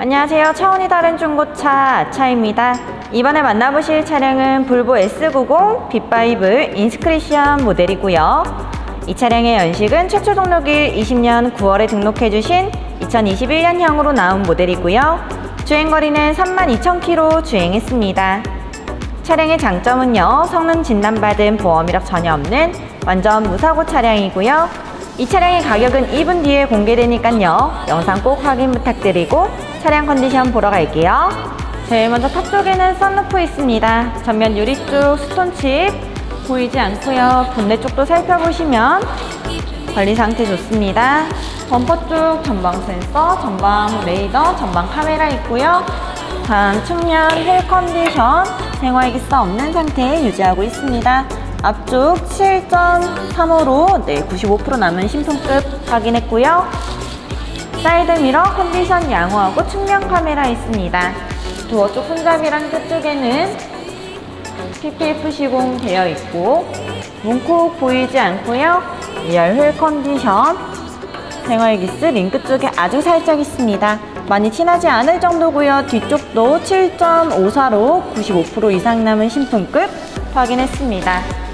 안녕하세요. 차원이 다른 중고차 아차입니다. 이번에 만나보실 차량은 볼보 S90 B5 인스크리션 모델이고요. 이 차량의 연식은 최초 등록일 20년 9월에 등록해주신 2021년형으로 나온 모델이고요. 주행거리는 32,000km 주행했습니다. 차량의 장점은요, 성능 진단받은 보험 이력 전혀 없는 완전 무사고 차량이고요. 이 차량의 가격은 2분 뒤에 공개되니까요, 영상 꼭 확인 부탁드리고 차량 컨디션 보러 갈게요. 제일 먼저 탑 쪽에는 썬루프 있습니다. 전면 유리 쪽 stone chip 보이지 않고요. 본넷 쪽도 살펴보시면 관리 상태 좋습니다. 범퍼 쪽 전방 센서, 전방 레이더, 전방 카메라 있고요. 단 측면 휠 컨디션 생활기스 없는 상태 유지하고 있습니다. 앞쪽 7.35로 네, 95% 남은 신품급 확인했고요. 사이드 미러 컨디션 양호하고 측면 카메라 있습니다. 도어 쪽 손잡이랑 끝쪽에는 PPF 시공 되어 있고 문콕 보이지 않고요. rear 휠 컨디션 생활기스 림 쪽에 아주 살짝 있습니다. 많이 티나지 않을 정도고요. 뒤쪽도 7.54로 95% 이상 남은 신품급 확인했습니다.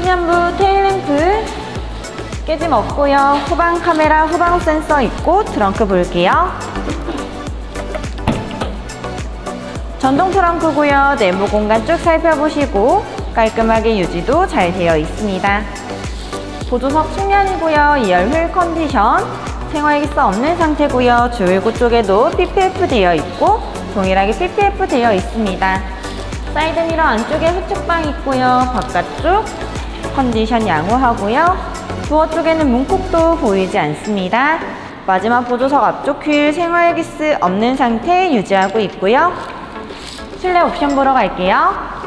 후면부 테일램프 깨짐 없고요. 후방 카메라 후방 센서 있고 트렁크 볼게요. 전동 트렁크고요. 내부 공간 쭉 살펴보시고 깔끔하게 유지도 잘 되어 있습니다. 보조석 측면이고요. 2열 휠 컨디션 생활기스 없는 상태고요. 주얼구 쪽에도 PPF 되어 있고 동일하게 PPF 되어 있습니다. 사이드미러 안쪽에 후측방 있고요. 바깥쪽 컨디션 양호하고요. 도어 쪽에는 문콕도 보이지 않습니다. 마지막 보조석 앞쪽 휠 생활기스 없는 상태 유지하고 있고요. 실내 옵션 보러 갈게요.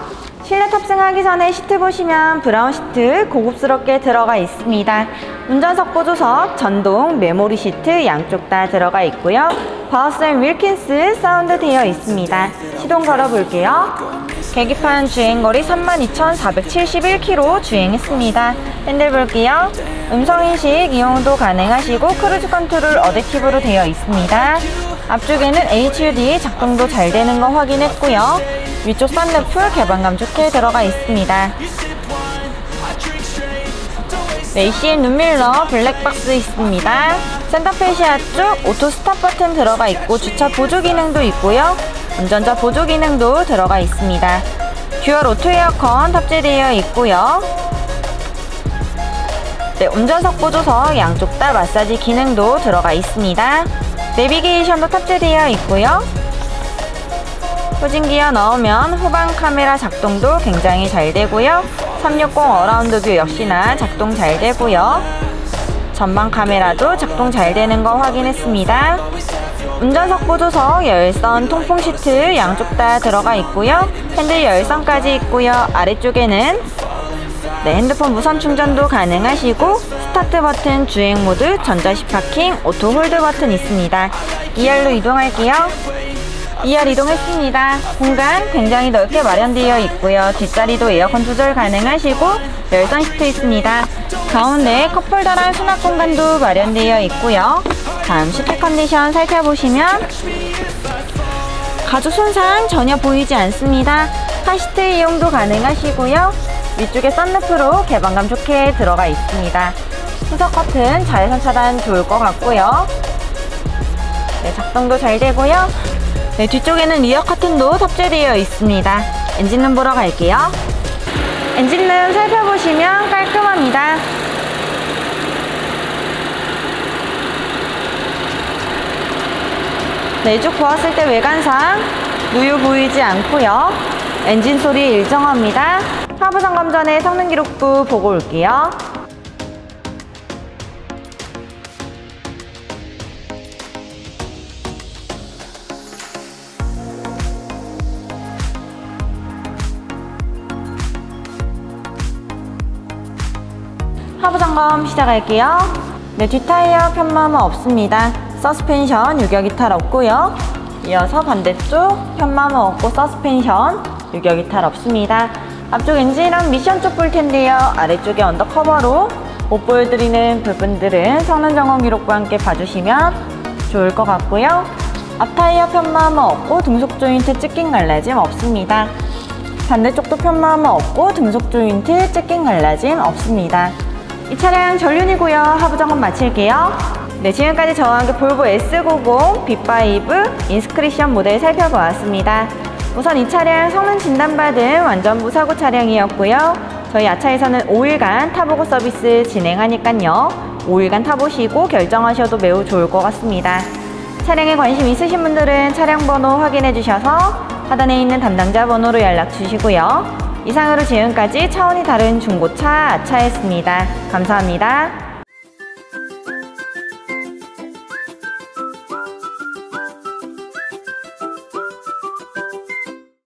실내 탑승하기 전에 시트 보시면 브라운 시트 고급스럽게 들어가 있습니다. 운전석 보조석, 전동, 메모리 시트 양쪽 다 들어가 있고요. Bowers & Wilkins 사운드 되어 있습니다. 시동 걸어 볼게요. 계기판 주행거리 32,471km 주행했습니다. 핸들 볼게요. 음성인식 이용도 가능하시고 크루즈 컨트롤 adaptive로 되어 있습니다. 앞쪽에는 HUD 작동도 잘 되는 거 확인했고요. 위쪽 썬루프 개방감 좋게 들어가 있습니다. 네, ECM 룸미러 블랙박스 있습니다. 센터페시아 쪽 auto stop 버튼 들어가 있고 주차 보조 기능도 있고요. 운전자 보조 기능도 들어가 있습니다. dual auto 에어컨 탑재되어 있고요. 네, 운전석 보조석 양쪽 다 마사지 기능도 들어가 있습니다. 내비게이션도 탑재되어 있고요. 후진 기어 넣으면 후방 카메라 작동도 굉장히 잘 되고요. 360 around view 역시나 작동 잘 되고요. 전방 카메라도 작동 잘 되는 거 확인했습니다. 운전석 보조석 열선 통풍 시트 양쪽 다 들어가 있고요. 핸들 열선까지 있고요. 아래쪽에는 네, 핸드폰 무선 충전도 가능하시고 스타트 버튼, 주행 모드, 전자식 파킹, auto hold 버튼 있습니다. 2열로 이동할게요. 2열 이동했습니다. 공간 굉장히 넓게 마련되어 있고요. 뒷자리도 에어컨 조절 가능하시고 열선 시트 있습니다. 가운데 컵홀더랑 수납 공간도 마련되어 있고요. 다음 시트 컨디션 살펴보시면 가죽 손상 전혀 보이지 않습니다. 카시트 이용도 가능하시고요. 위쪽에 썬루프로 개방감 좋게 들어가 있습니다. 후석 커튼 자외선 차단 좋을 것 같고요. 네, 작동도 잘 되고요. 네, 뒤쪽에는 rear 커튼도 탑재되어 있습니다. 엔진룸 보러 갈게요. 엔진룸 살펴보시면 깔끔합니다. 내쭉 네, 보았을 때 외관상 누유 보이지 않고요. 엔진 소리 일정합니다. 하부 점검 전에 성능 기록부 보고 올게요. 하부 점검 시작할게요. 네, 뒷타이어 편마모 없습니다. 서스펜션 유격 이탈 없고요. 이어서 반대쪽 편마모 없고 서스펜션 유격 이탈 없습니다. 앞쪽 엔진이랑 미션 쪽 볼 텐데요. 아래쪽에 undercover로 못 보여드리는 부분들은 성능 점검 기록과 함께 봐주시면 좋을 것 같고요. 앞타이어 편마모 없고 등속 조인트 찢김 갈라짐 없습니다. 반대쪽도 편마모 없고 등속 조인트 찢긴 갈라짐 없습니다. 이 차량 전륜이고요. 하부 점검 마칠게요. 네, 지금까지 저와 함께 볼보 S90 B5 인스크리션 모델 살펴보았습니다. 우선 이 차량 성능 진단받은 완전 무사고 차량이었고요. 저희 아차에서는 5일간 타보고 서비스 진행하니까요. 5일간 타보시고 결정하셔도 매우 좋을 것 같습니다. 차량에 관심 있으신 분들은 차량 번호 확인해 주셔서 하단에 있는 담당자 번호로 연락 주시고요. 이상으로 지금까지 차원이 다른 중고차 아차였습니다. 감사합니다.